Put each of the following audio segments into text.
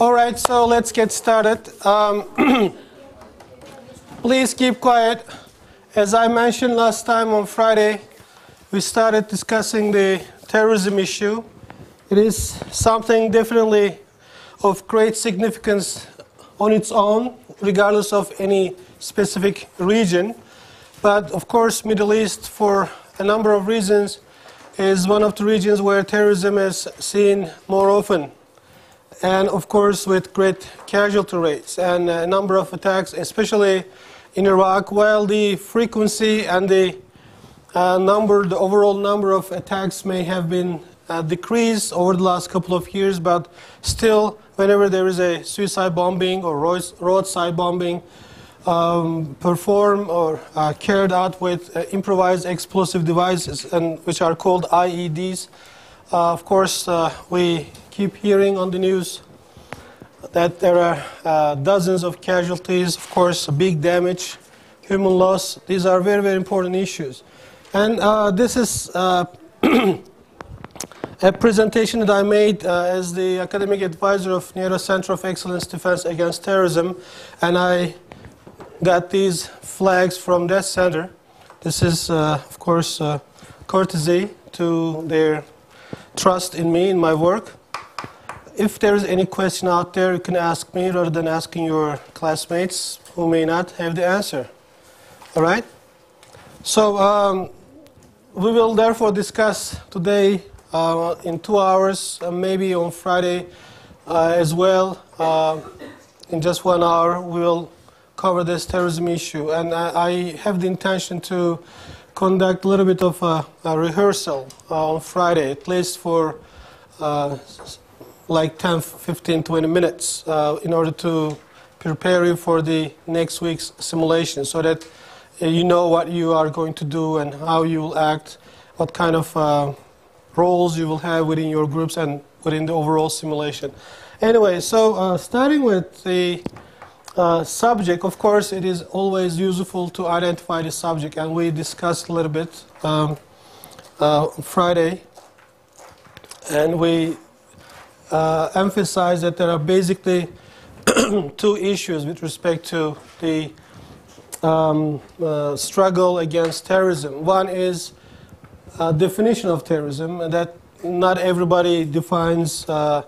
All right, so let's get started. Um, please keep quiet. As I mentioned last time on Friday, we started discussing the terrorism issue. It is something definitely of great significance on its own, regardless of any specific region. But of course, Middle East, for a number of reasons, is one of the regions where terrorism is seen more often and of course with great casualty rates and a number of attacks, especially in Iraq, while the frequency and the uh, number, the overall number of attacks may have been uh, decreased over the last couple of years, but still, whenever there is a suicide bombing or roadside bombing, um, performed or uh, carried out with uh, improvised explosive devices, and which are called IEDs. Uh, of course, uh, we keep hearing on the news that there are uh, dozens of casualties, of course, big damage, human loss. These are very, very important issues. And uh, this is uh, a presentation that I made uh, as the academic advisor of NIERA Center of Excellence Defense Against Terrorism. And I got these flags from that center. This is, uh, of course, courtesy to their trust in me, in my work if there is any question out there, you can ask me rather than asking your classmates who may not have the answer. All right? So um, we will therefore discuss today uh, in two hours, uh, maybe on Friday uh, as well. Uh, in just one hour, we will cover this terrorism issue. And I, I have the intention to conduct a little bit of a, a rehearsal uh, on Friday, at least for uh, like 10, 15, 20 minutes uh, in order to prepare you for the next week's simulation so that uh, you know what you are going to do and how you will act, what kind of uh, roles you will have within your groups and within the overall simulation. Anyway, so uh, starting with the uh, subject, of course, it is always useful to identify the subject, and we discussed a little bit um, uh, Friday, and we uh, emphasize that there are basically two issues with respect to the um, uh, struggle against terrorism. One is a definition of terrorism, and that not everybody defines uh,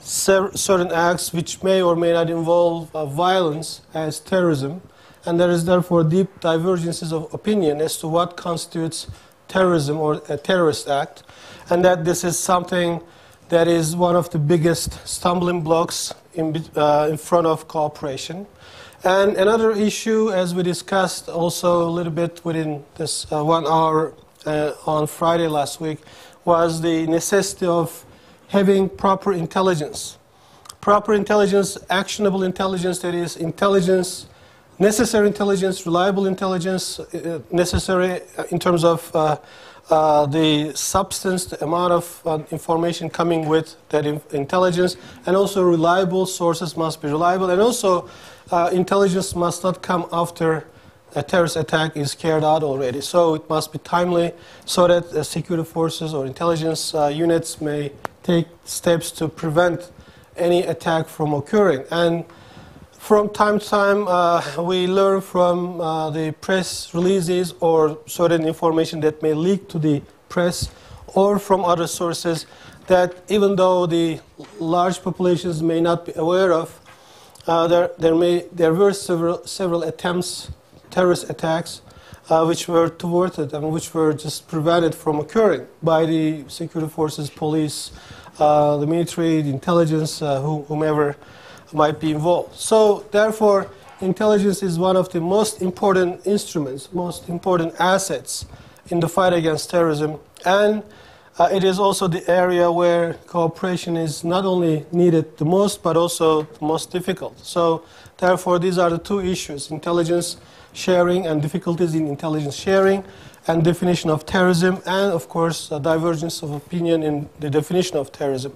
certain acts which may or may not involve uh, violence as terrorism, and there is therefore deep divergences of opinion as to what constitutes terrorism or a terrorist act, and that this is something that is one of the biggest stumbling blocks in, uh, in front of cooperation. And another issue, as we discussed also a little bit within this uh, one hour uh, on Friday last week, was the necessity of having proper intelligence. Proper intelligence, actionable intelligence, that is, intelligence, necessary intelligence, reliable intelligence, uh, necessary uh, in terms of uh, the substance, the amount of uh, information coming with that in intelligence, and also reliable sources must be reliable, and also uh, intelligence must not come after a terrorist attack is carried out already. So it must be timely so that security forces or intelligence uh, units may take steps to prevent any attack from occurring. And from time to time, uh, we learn from uh, the press releases or certain information that may leak to the press or from other sources that even though the large populations may not be aware of, uh, there, there, may, there were several, several attempts, terrorist attacks, uh, which were thwarted and which were just prevented from occurring by the security forces, police, uh, the military, the intelligence, uh, whomever might be involved. So therefore, intelligence is one of the most important instruments, most important assets in the fight against terrorism. And uh, it is also the area where cooperation is not only needed the most, but also the most difficult. So therefore, these are the two issues, intelligence sharing and difficulties in intelligence sharing and definition of terrorism, and of course, a divergence of opinion in the definition of terrorism.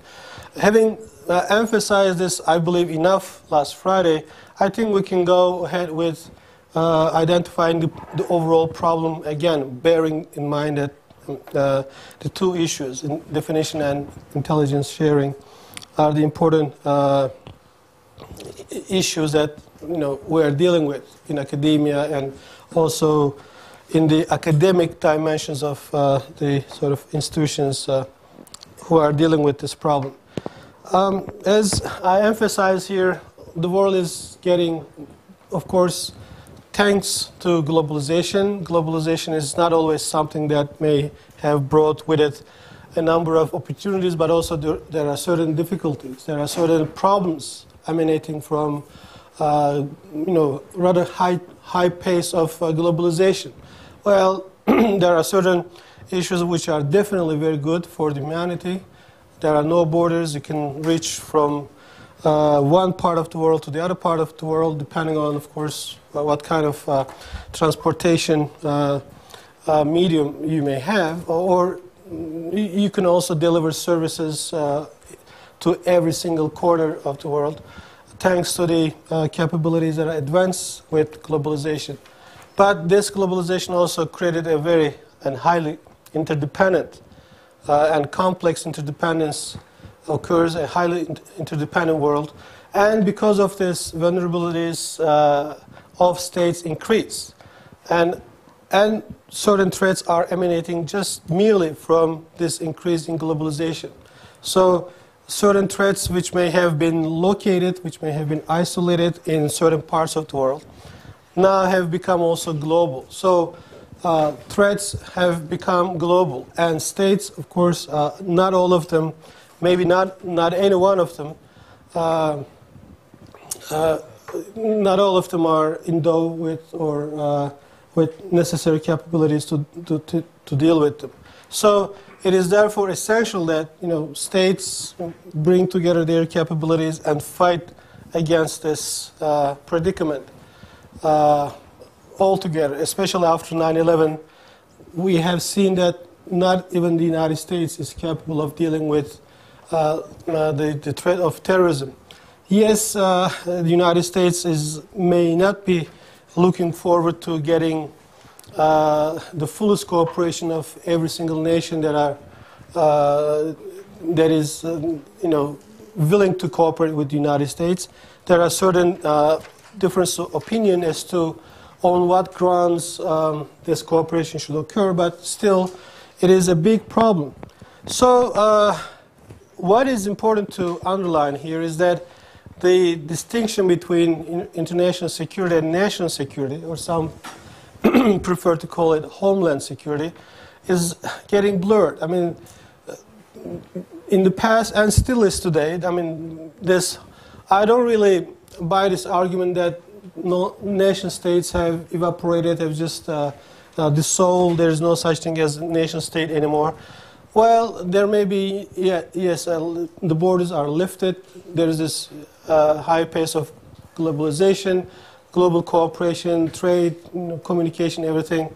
Having uh, emphasized this, I believe, enough last Friday, I think we can go ahead with uh, identifying the, the, overall problem again, bearing in mind that uh, the two issues, definition and intelligence sharing, are the important uh, issues that you know we're dealing with in academia and also in the academic dimensions of uh, the sort of institutions uh, who are dealing with this problem. Um, as I emphasize here, the world is getting, of course, thanks to globalization. Globalization is not always something that may have brought with it a number of opportunities, but also there, there are certain difficulties. There are certain problems emanating from, uh, you know, rather high, high pace of uh, globalization. Well, there are certain issues which are definitely very good for the humanity. There are no borders. You can reach from uh, one part of the world to the other part of the world, depending on, of course, what kind of uh, transportation uh, uh medium you may have, or, you can also deliver services uh, to every single corner of the world, thanks to the uh, capabilities that are advanced with globalization. But this globalization also created a very and highly interdependent and complex interdependence occurs, a highly interdependent world. And because of this, vulnerabilities uh, of states increase. And, and certain threats are emanating just merely from this increase in globalization. So certain threats which may have been located, which may have been isolated in certain parts of the world, now have become also global. So uh, threats have become global. And states, of course, uh, not all of them maybe not, not any one of them, uh, uh, not all of them are endowed with or uh, with necessary capabilities to, to, to, to, deal with them. So it is therefore essential that you know, states bring together their capabilities and fight against this uh, predicament uh, altogether, especially after 9 11. We have seen that not even the United States is capable of dealing with uh, uh, the, the threat of terrorism. Yes, uh, the United States is, may not be looking forward to getting the fullest cooperation of every single nation that are that is, you know, willing to cooperate with the United States. There are certain uh, difference of opinion as to on what grounds um, this cooperation should occur, but still, it is a big problem. So, uh, what is important to underline here is that the distinction between international security and national security, or some prefer to call it homeland security, is getting blurred. I mean, in the past and still is today, I mean, this, I don't really buy this argument that no, nation states have evaporated, have just uh, uh, dissolved, there's no such thing as nation state anymore. Well, there may be, yeah, yes, uh, the borders are lifted. There is this uh, high pace of globalization, global cooperation, trade, you know, communication, everything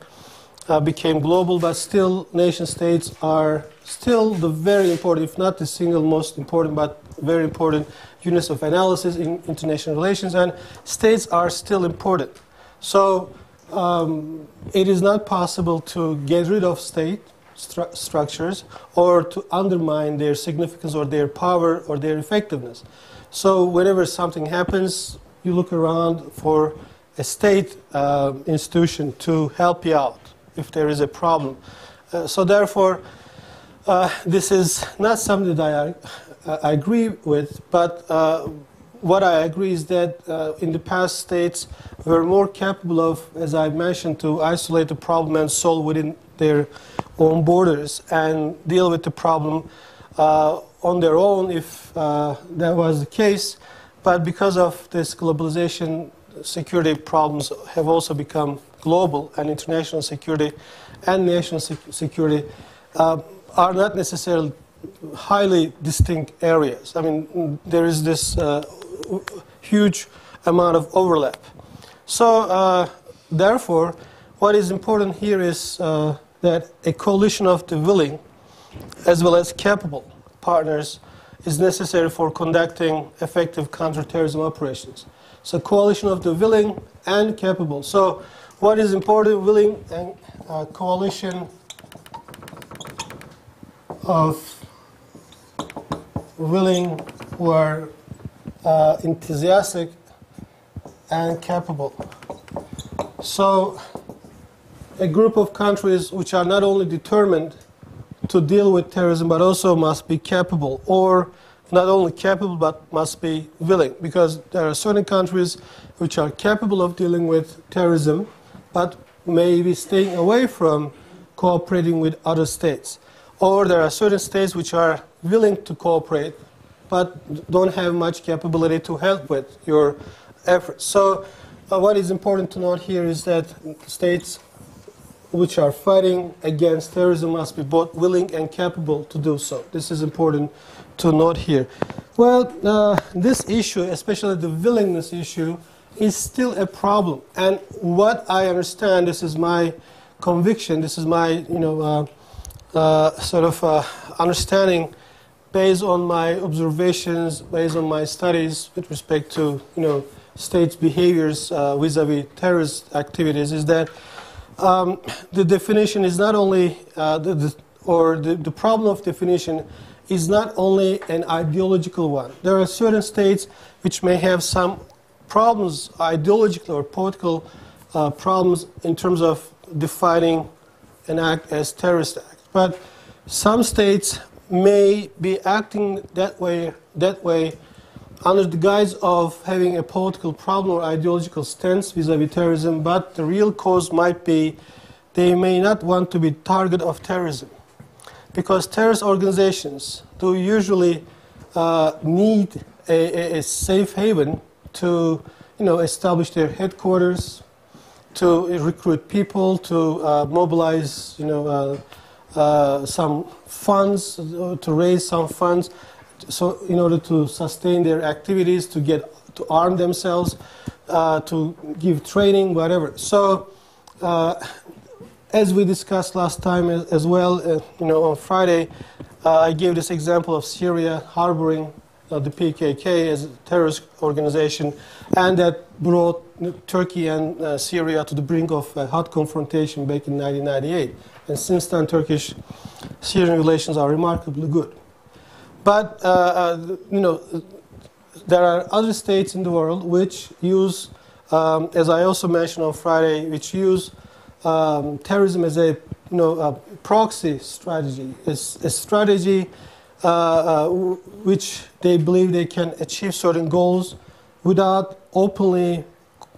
uh, became global, but still, nation states are still the very important, if not the single most important, but very important units of analysis in international relations, and states are still important. So um, it is not possible to get rid of state stru structures or to undermine their significance or their power or their effectiveness. So whenever something happens, you look around for a state uh, institution to help you out if there is a problem. Uh, so therefore, uh, this is not something that I, I agree with, but uh, what I agree is that uh, in the past states were more capable of, as I mentioned, to isolate the problem and solve within their own borders and deal with the problem uh, on their own if uh, that was the case. But because of this globalization, security problems have also become global, and international security and national sec security uh, are not necessarily highly distinct areas. I mean, there is this uh, huge amount of overlap. So, uh, therefore, what is important here is uh, that a coalition of the willing as well as capable partners is necessary for conducting effective counterterrorism operations. So coalition of the willing and capable. So what is important, willing and uh, coalition of willing who are uh, enthusiastic and capable. So, a group of countries which are not only determined to deal with terrorism but also must be capable, or not only capable but must be willing, because there are certain countries which are capable of dealing with terrorism but may be staying away from cooperating with other states. Or there are certain states which are willing to cooperate but don't have much capability to help with your efforts. So, uh, what is important to note here is that states which are fighting against terrorism must be both willing and capable to do so. This is important to note here. Well, uh, this issue, especially the willingness issue, is still a problem. And what I understand, this is my conviction, this is my, you know, uh, uh, sort of uh, understanding based on my observations, based on my studies with respect to, you know, states' behaviors uh, vis-a-vis terrorist activities, is that um, the definition is not only, uh, the, the, or the, the problem of definition is not only an ideological one. There are certain states which may have some problems, ideological or political uh, problems in terms of defining an act as terrorist act. But some states may be acting that way, that way under the guise of having a political problem or ideological stance vis-a-vis terrorism, but the real cause might be they may not want to be target of terrorism. Because terrorist organizations do usually uh, need a, a, a safe haven to you know, establish their headquarters, to recruit people, to uh, mobilize you know, uh, some funds, uh, to raise some funds, so in order to sustain their activities, to get to arm themselves, uh, to give training, whatever. So, uh, as we discussed last time as, as well, you know, on Friday, I gave this example of Syria harboring uh, the PKK as a terrorist organization, and that brought Turkey and uh, Syria to the brink of a hot confrontation back in 1998. And since then, Turkish Syrian relations are remarkably good. But, uh, uh, you know, there are other states in the world which use, um, as I also mentioned on Friday, which use um, terrorism as a, you know, a proxy strategy. It's a strategy which they believe they can achieve certain goals without openly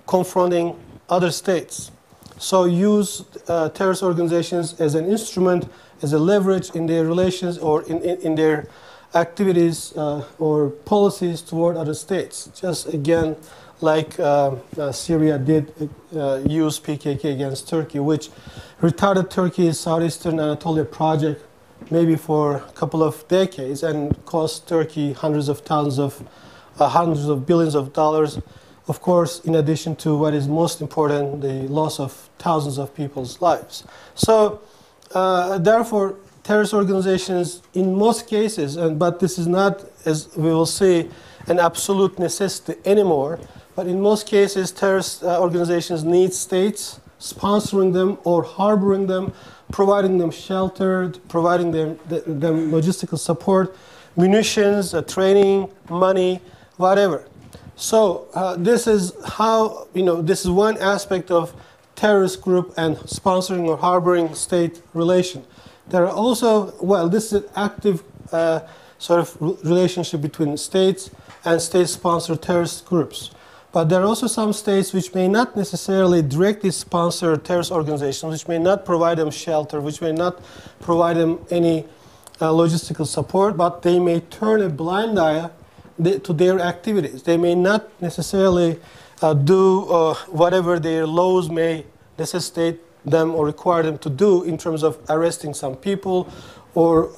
confronting other states. So use uh, terrorist organizations as an instrument, as a leverage in their relations or in, in, in their activities uh, or policies toward other states. Just again, like uh, uh, Syria did use PKK against Turkey, which retarded Turkey's southeastern Anatolia project maybe for a couple of decades and cost Turkey hundreds of of, uh, hundreds of billions of dollars. Of course, in addition to what is most important, the loss of thousands of people's lives. So, uh, therefore, terrorist organizations, in most cases, and, but this is not, as we will see, an absolute necessity anymore, but in most cases, terrorist uh, organizations need states sponsoring them or harboring them providing them shelter, providing them, them logistical support, munitions, uh, training, money, whatever. So uh, this is how, you know, this is one aspect of terrorist group and sponsoring or harboring state relation. There are also, well, this is an active uh, sort of relationship between states and state-sponsored terrorist groups. But there are also some states which may not necessarily directly sponsor terrorist organizations, which may not provide them shelter, which may not provide them any uh, logistical support, but they may turn a blind eye to their activities. They may not necessarily uh, do uh, whatever their laws may necessitate them or require them to do in terms of arresting some people or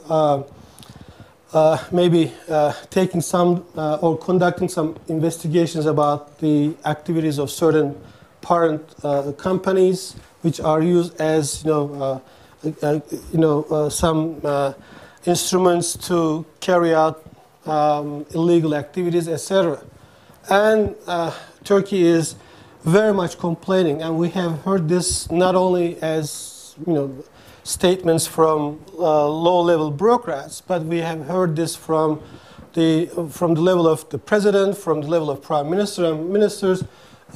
uh, maybe uh, taking some uh, or conducting some investigations about the activities of certain parent uh, companies, which are used as you know, uh, you know, some instruments to carry out um, illegal activities, etc. And Turkey is very much complaining, and we have heard this not only as you know statements from uh, low-level bureaucrats, but we have heard this from the, from the level of the president, from the level of prime minister and ministers,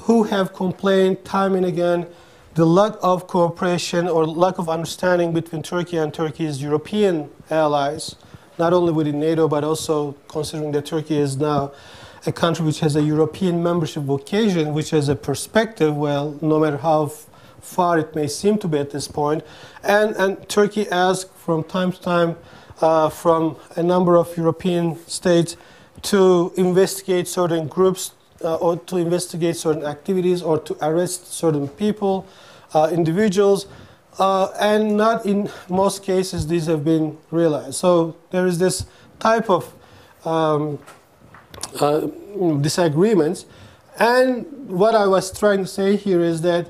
who have complained time and again the lack of cooperation or lack of understanding between Turkey and Turkey's European allies, not only within NATO, but also considering that Turkey is now a country which has a European membership accession, which has a perspective, well, no matter how far it may seem to be at this point. And, and Turkey asks from time to time uh, from a number of European states to investigate certain groups uh, or to investigate certain activities or to arrest certain people, uh, individuals. Uh, and not in most cases these have been realized. So there is this type of um, uh, disagreements. And what I was trying to say here is that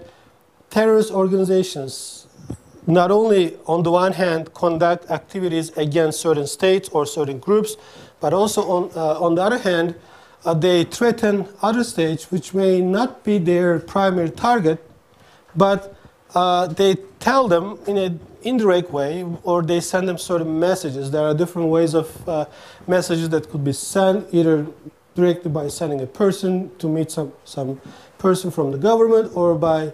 terrorist organizations not only on the one hand conduct activities against certain states or certain groups, but also on, uh, on the other hand, uh, they threaten other states which may not be their primary target, but uh, they tell them in an indirect way or they send them certain messages. There are different ways of uh, messages that could be sent, either directly by sending a person to meet some, some person from the government or by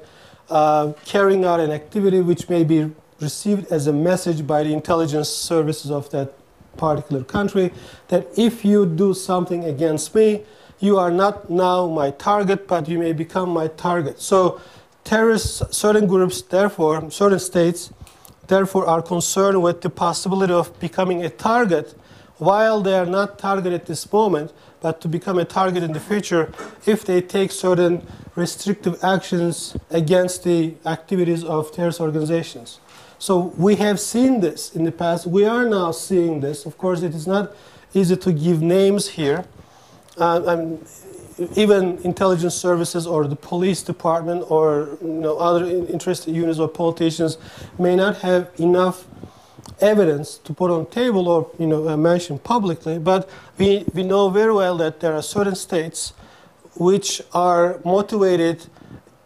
uh, carrying out an activity which may be received as a message by the intelligence services of that particular country that if you do something against me, you are not now my target, but you may become my target. So terrorists, certain groups, therefore, certain states, therefore are concerned with the possibility of becoming a target while they are not targeted at this moment, but to become a target in the future if they take certain restrictive actions against the activities of terrorist organizations. So we have seen this in the past. We are now seeing this. Of course, it is not easy to give names here. Uh, even intelligence services or the police department or you know, other interested units or politicians may not have enough evidence to put on table or you know uh, mention publicly, but we, we know very well that there are certain states which are motivated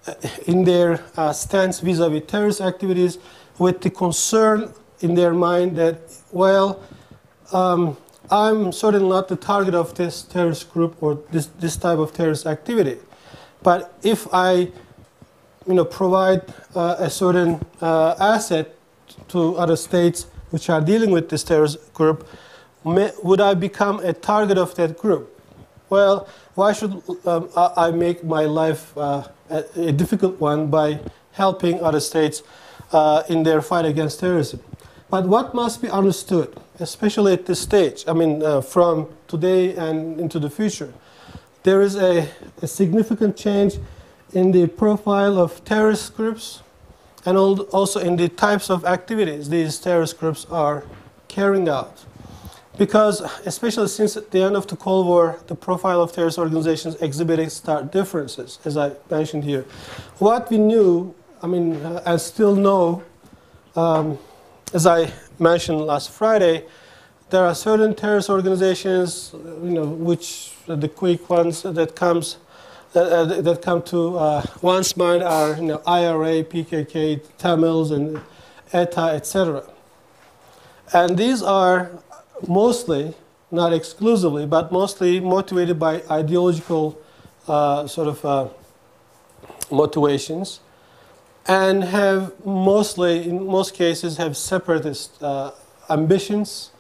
uh, in their uh, stance vis-a-vis -vis terrorist activities with the concern in their mind that, well, um, I'm certainly not the target of this terrorist group or this, this type of terrorist activity. But if I you know, provide uh, a certain uh, asset to other states which are dealing with this terrorist group, may, would I become a target of that group? Well, why should um, I make my life uh, a, a, difficult one by helping other states uh, in their fight against terrorism? But what must be understood, especially at this stage, I mean, uh, from today and into the future, there is a, a significant change in the profile of terrorist groups and also in the types of activities these terrorist groups are carrying out. Because, especially since the end of the Cold War, the profile of terrorist organizations exhibited stark differences, as I mentioned here. What we knew, I mean, uh, and still know, um, as I mentioned last Friday, there are certain terrorist organizations, you know, which the quick ones that comes that, uh, that come to uh, one's mind are you know, IRA, PKK, Tamils, and ETA, etc. And these are mostly, not exclusively, but mostly motivated by ideological uh, sort of uh, motivations and have mostly, in most cases, have separatist uh, ambitions.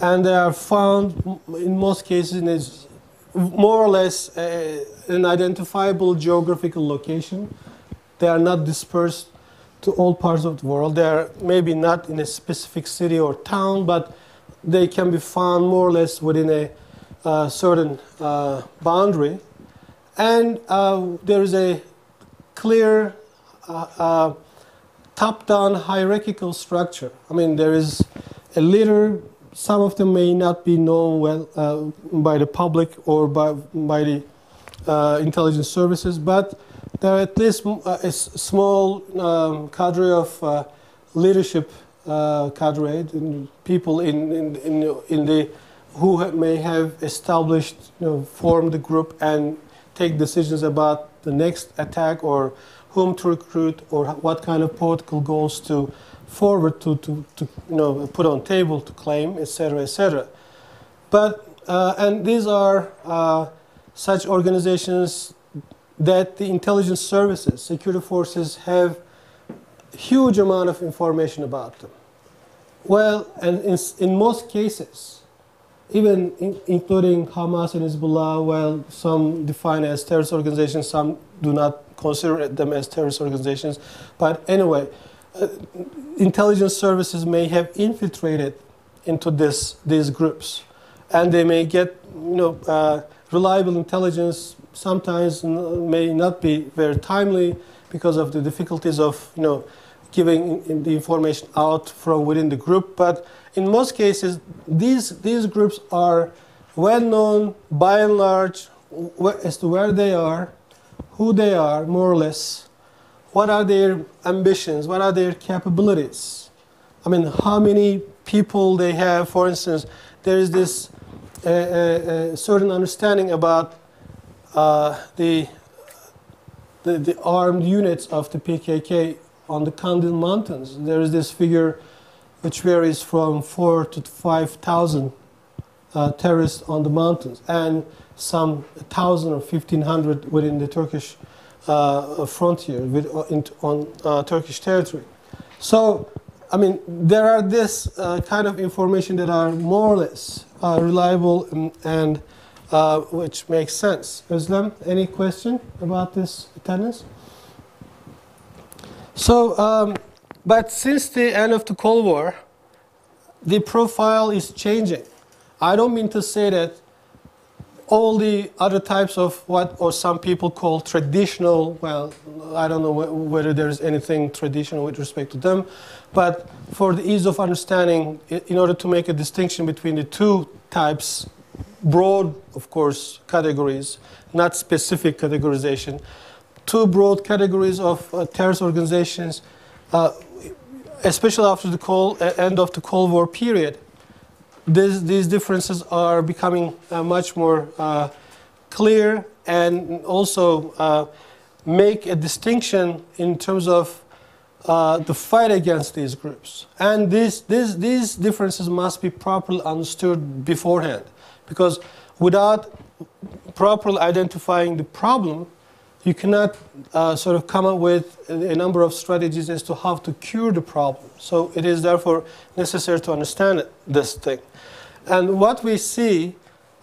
And they are found, in most cases, in more or less uh, an identifiable geographical location. They are not dispersed to all parts of the world. They are maybe not in a specific city or town, but they can be found more or less within a uh, certain uh, boundary. And uh, there is a clear uh, uh, top-down hierarchical structure. I mean, there is a leader some of them may not be known well uh, by the public or by, by the uh, intelligence services, but there are at least uh, a small um, cadre of uh, leadership uh, cadre, and people in, in, in, in, the who may have established, you know, formed the group and take decisions about the next attack or whom to recruit or what kind of political goals to forward to, to, to you know, put on table to claim, etc., etc. But, uh, and these are uh, such organizations that the intelligence services, security forces have huge amount of information about them. Well, and in, in most cases, even in, including Hamas and Hezbollah, well, some define as terrorist organizations, some do not consider them as terrorist organizations. But anyway, intelligence services may have infiltrated into this, these groups, and they may get you know, uh, reliable intelligence. Sometimes may not be very timely because of the difficulties of you know, giving the information out from within the group. But in most cases, these, these groups are well known by and large as to where they are, who they are, more or less, what are their ambitions, what are their capabilities. I mean, how many people they have, for instance, there is this uh, uh, certain understanding about uh, the, the, the armed units of the PKK on the Kandil Mountains. There is this figure which varies from four to 5,000 uh, terrorists on the mountains and some 1,000 or 1,500 within the Turkish uh, frontier with, uh, on uh, Turkish territory. So, I mean, there are this uh, kind of information that are more or less uh, reliable and, and which makes sense. Islam, any question about this attendance? So, um, but since the end of the Cold War, the profile is changing. I don't mean to say that all the other types of what or some people call traditional, well, I don't know wh whether there's anything traditional with respect to them, but for the ease of understanding, in order to make a distinction between the two types, broad, of course, categories, not specific categorization, two broad categories of uh, terrorist organizations, uh, especially after the cold, uh, end of the Cold War period. This, these differences are becoming uh, much more uh, clear and also uh, make a distinction in terms of the fight against these groups. And these, these, these differences must be properly understood beforehand because without properly identifying the problem, you cannot uh, sort of come up with a number of strategies as to how to cure the problem. So it is therefore necessary to understand this thing. And what we see,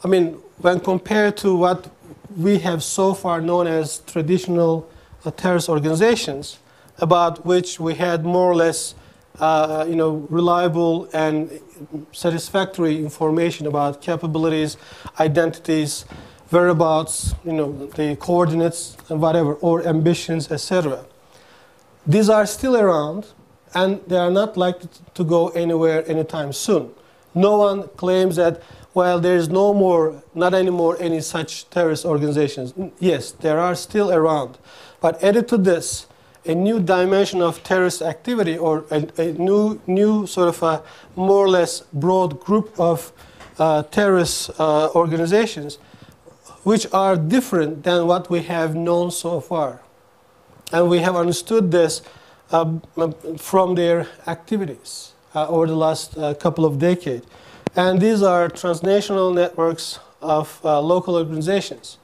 I mean, when compared to what we have so far known as traditional uh, terrorist organizations, about which we had more or less uh, you know, reliable and satisfactory information about capabilities, identities, whereabouts, you know, the coordinates and whatever, or ambitions, etc. These are still around, and they are not likely to go anywhere anytime soon. No one claims that, well, there is no more, not anymore, any such terrorist organizations. Yes, there are still around. But added to this, a new dimension of terrorist activity or a, a new, new sort of a more or less broad group of uh, terrorist uh, organizations which are different than what we have known so far. And we have understood this uh, from their activities over the last uh, couple of decades. And these are transnational networks of uh, local organizations.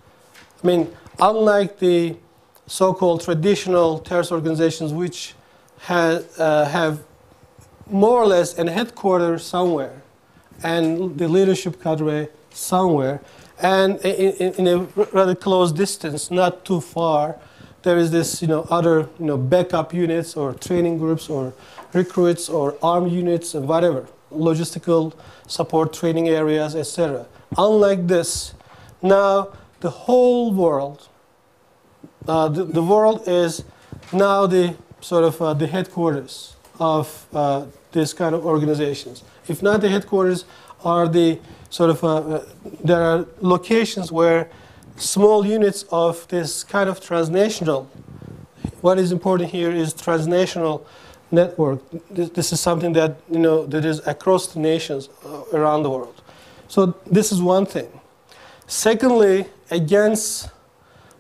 I mean, unlike the so-called traditional terrorist organizations which uh, have more or less a headquarters somewhere and the leadership cadre somewhere, and in, in, a rather close distance, not too far, there is this you know, other you know, backup units or training groups or recruits or armed units and whatever, logistical support training areas, etc. Unlike this, now the whole world, uh, the, the world is now the sort of uh, the headquarters of uh, this kind of organizations. If not the headquarters, are the sort of, uh, uh, there are locations where small units of this kind of transnational, what is important here is transnational network. This, this is something that, you know, that is across the nations uh, around the world. So this is one thing. Secondly, against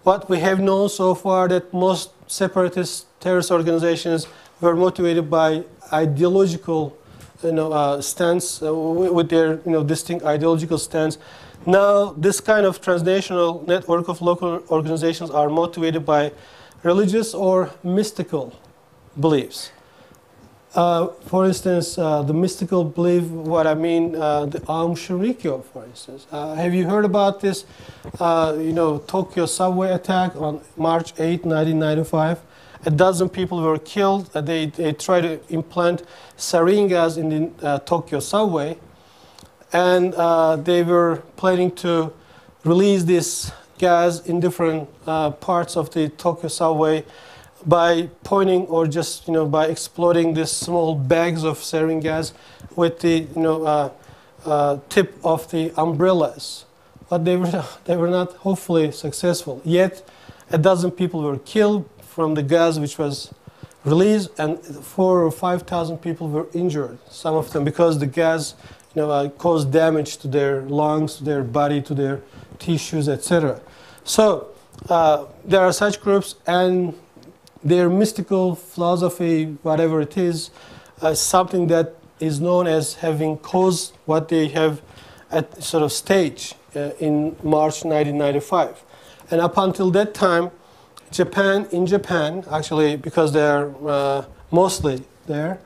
what we have known so far that most separatist terrorist organizations were motivated by ideological you know, uh, stance, uh, with their you know, distinct ideological stance. Now, this kind of transnational network of local organizations are motivated by religious or mystical beliefs. Uh, for instance, uh, the mystical belief, what I mean, uh, the Aum Shinrikyo, for instance. Uh, have you heard about this, uh, you know, Tokyo subway attack on March 8, 1995? A dozen people were killed. Uh, they, they tried to implant sarin gas in the Tokyo subway. And they were planning to release this gas in different parts of the Tokyo subway by pointing or just you know by exploding these small bags of sarin gas with the you know uh, uh, tip of the umbrellas, but they were they were not hopefully successful. Yet, a dozen people were killed from the gas which was released, and four or five thousand people were injured. Some of them because the gas you know uh, caused damage to their lungs, their body, to their tissues, etc. So. Uh, there are such groups, and their mystical philosophy, whatever it is, uh, something that is known as having caused what they have at sort of stage uh, in March 1995. And up until that time, Japan, in Japan, actually, because they're uh, mostly there,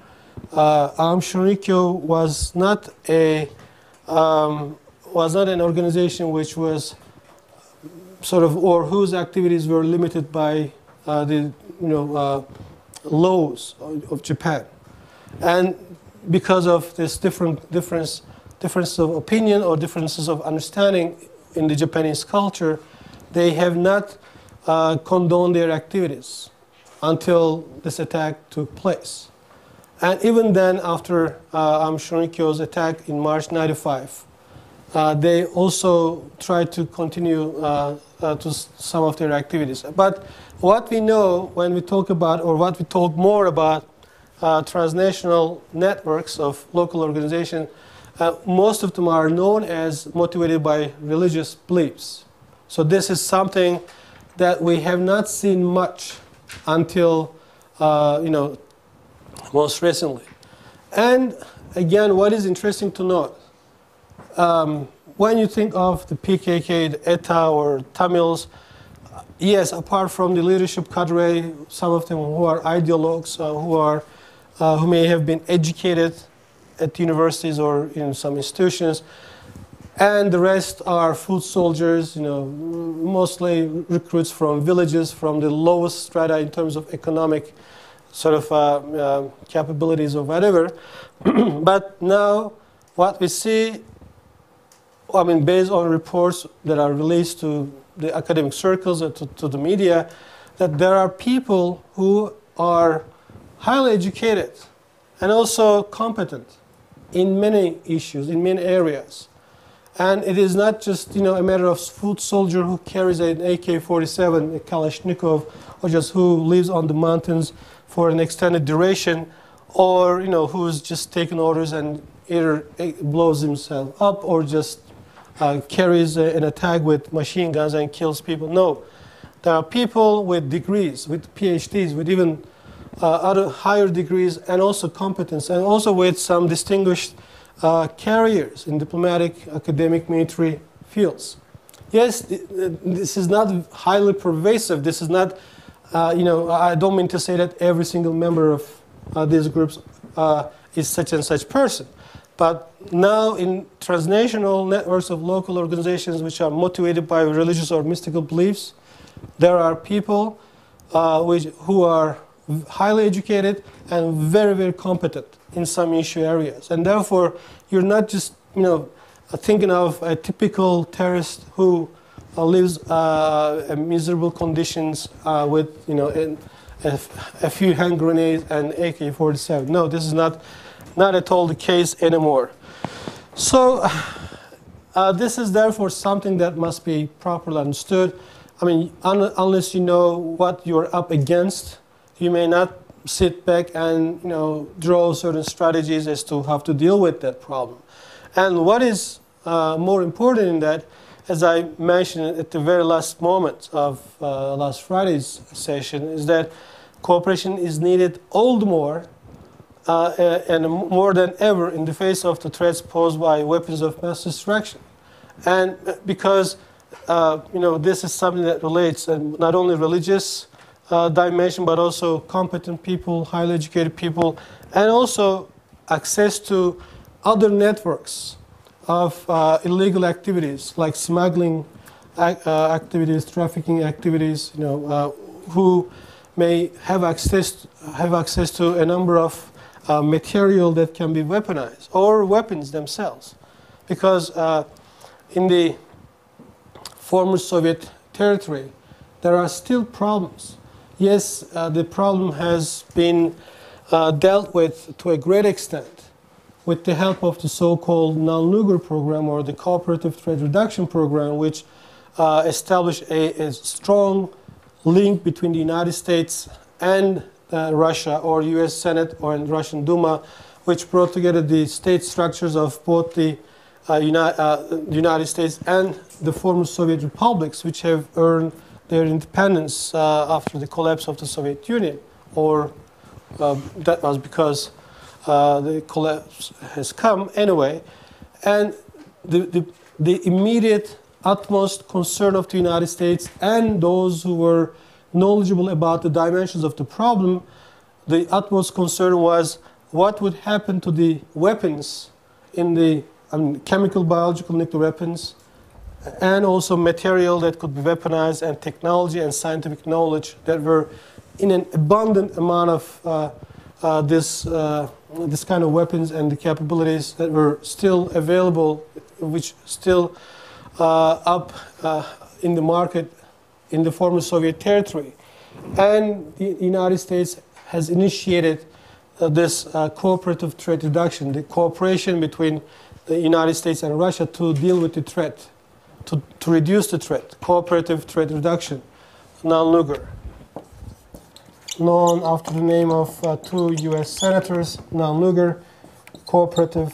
uh, was not a um, was not an organization which was sort of or whose activities were limited by uh, the you know, uh, laws of Japan. And because of this different difference, difference of opinion or differences of understanding in the Japanese culture, they have not uh, condoned their activities until this attack took place. And even then, after uh, Aum Shinrikyo's attack in March 95, uh, they also tried to continue uh, uh, to some of their activities. But what we know when we talk about, or what we talk more about, uh, transnational networks of local organizations, uh, most of them are known as motivated by religious beliefs. So this is something that we have not seen much until, you know, most recently. And again, what is interesting to note, um, when you think of the PKK, the ETA, or Tamils, yes, apart from the leadership cadre, some of them who are ideologues, uh, who are uh, who may have been educated at universities or in some institutions, and the rest are foot soldiers, you know, mostly recruits from villages, from the lowest strata in terms of economic sort of uh, uh capabilities or whatever. but now what we see, I mean, based on reports that are released to the academic circles and to, to the media that there are people who are highly educated and also competent in many issues, in many areas. And it is not just you know a matter of foot soldier who carries an AK-47, a Kalashnikov, or just who lives on the mountains for an extended duration, or you know who's just taking orders and either blows himself up or just uh, carries a, an attack with machine guns and kills people. No. There are people with degrees, with PhDs, with even uh, other higher degrees and also competence, and also with some distinguished uh, careers in diplomatic, academic, military fields. Yes, this is not highly pervasive. This is not, uh, you know, I don't mean to say that every single member of uh, these groups uh, is such and such person. But now in transnational networks of local organizations which are motivated by religious or mystical beliefs, there are people uh, which, who are highly educated and very, very competent in some issue areas. And therefore, you're not just, you know, thinking of a typical terrorist who uh, lives uh, in miserable conditions uh, with, you know, a, a few hand grenades and AK-47. No, this is not not at all the case anymore. So uh, this is therefore something that must be properly understood. I mean, un unless you know what you're up against, you may not sit back and you know draw certain strategies as to how to deal with that problem. And what is uh, more important in that, as I mentioned at the very last moment of uh, last Friday's session, is that cooperation is needed all the more uh, and more than ever in the face of the threats posed by weapons of mass destruction. And uh, because uh, you know this is something that relates and not only religious uh, dimension, but also competent people, highly educated people, and also access to other networks of uh, illegal activities like smuggling uh, activities, trafficking activities. You know, uh, who may have access have access to a number of uh, material that can be weaponized or weapons themselves, because uh, in the former Soviet territory, there are still problems. Yes, uh, the problem has been uh, dealt with to a great extent with the help of the so-called Nunn-Lugar program or the Cooperative Threat Reduction Program, which uh, established a, a, strong link between the United States and uh, Russia or U.S. Senate or Russian Duma, which brought together the state structures of both the uh, uh, United States and the former Soviet republics, which have earned their independence uh, after the collapse of the Soviet Union, or uh, that was because uh, the collapse has come anyway. And the, the, the immediate utmost concern of the United States and those who were knowledgeable about the dimensions of the problem, the utmost concern was what would happen to the weapons in the um, chemical, biological, nuclear weapons, and also material that could be weaponized, and technology and scientific knowledge that were in an abundant amount of uh, uh, this, uh, this kind of weapons and the capabilities that were still available, which still uh, up uh, in the market in the former Soviet territory. And the United States has initiated uh, this cooperative threat reduction, the cooperation between the United States and Russia to deal with the threat, to, to reduce the threat, cooperative threat reduction, Nunn-Lugar known after the name of uh, two U.S. senators, Nunn-Lugar, Cooperative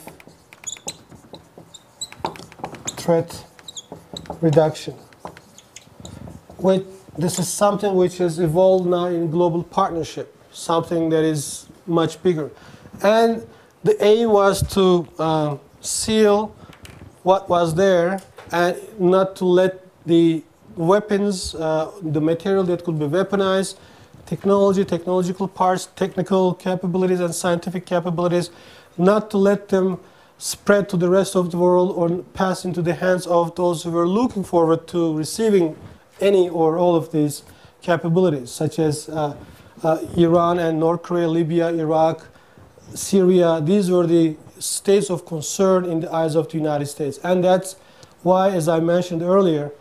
Threat Reduction. With, this is something which has evolved now in global partnership, something that is much bigger. And the aim was to uh, seal what was there and not to let the weapons, uh, the material that could be weaponized, technology, technological parts, technical capabilities, and scientific capabilities, not to let them spread to the rest of the world or pass into the hands of those who are looking forward to receiving any or all of these capabilities, such as uh, uh, Iran and North Korea, Libya, Iraq, Syria. These were the states of concern in the eyes of the United States. And that's why, as I mentioned earlier,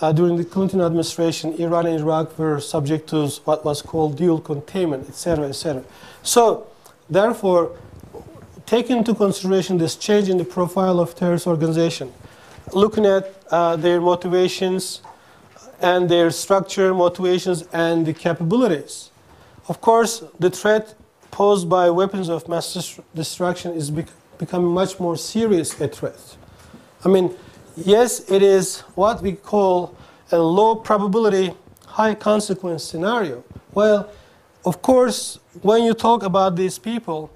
uh, during the Clinton administration, Iran and Iraq were subject to what was called dual containment, etc., etc. So, therefore, taking into consideration this change in the profile of terrorist organization, looking at uh, their motivations and their structure, motivations, and the capabilities, of course, the threat posed by weapons of mass destruction is bec becoming much more serious a threat. I mean, yes, it is what we call a low probability, high consequence scenario. Well, of course, when you talk about these people,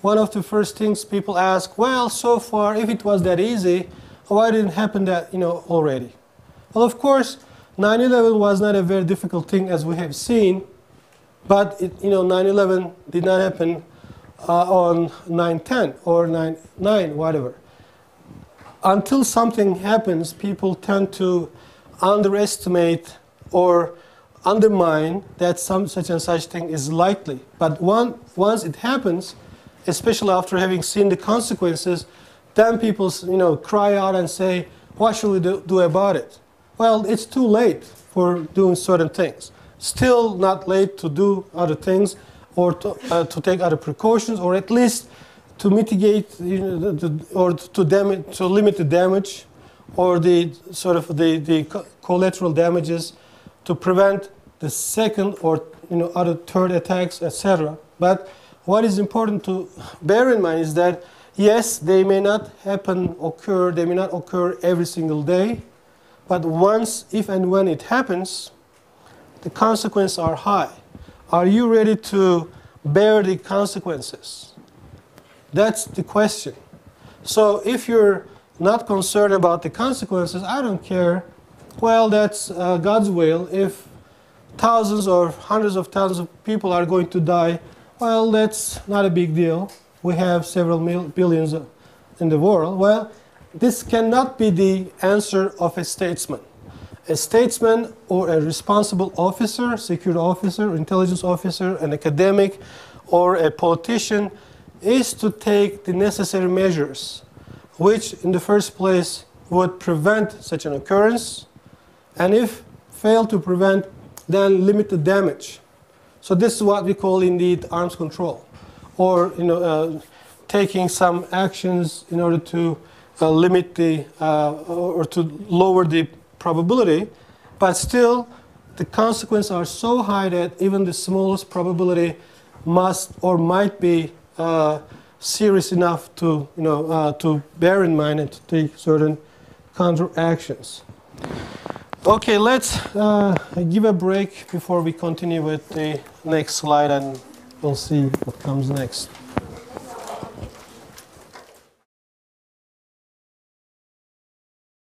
one of the first things people ask, well, so far, if it was that easy, why didn't it happen that, you know, already? Well, of course, 9-11 was not a very difficult thing as we have seen, but, it, you know, 9-11 did not happen uh, on 9-10 or 9-9, whatever until something happens, people tend to underestimate or undermine that some such and such thing is likely. But one, once it happens, especially after having seen the consequences, then people you know, cry out and say, what should we do, do about it? Well, it's too late for doing certain things. Still not late to do other things or to, uh, to take other precautions or at least to mitigate you know, the, the, or to, damage, to limit the damage or the sort of the, the collateral damages to prevent the second or you know, other third attacks, etc. But what is important to bear in mind is that yes, they may not happen, occur, they may not occur every single day, but once, if and when it happens, the consequences are high. Are you ready to bear the consequences? That's the question. So if you're not concerned about the consequences, I don't care. Well, that's uh, God's will. If thousands or hundreds of thousands of people are going to die, well, that's not a big deal. We have several mil- billions in the world. Well, this cannot be the answer of a statesman. A statesman or a responsible officer, security officer, intelligence officer, an academic, or a politician is to take the necessary measures, which in the first place would prevent such an occurrence, and if fail to prevent, then limit the damage. So this is what we call indeed arms control, or you know, uh, taking some actions in order to uh, limit the uh, or to lower the probability, but still the consequences are so high that even the smallest probability must or might be uh, serious enough to you know uh, to bear in mind and to take certain counter actions. Okay, let's uh, give a break before we continue with the next slide and we'll see what comes next.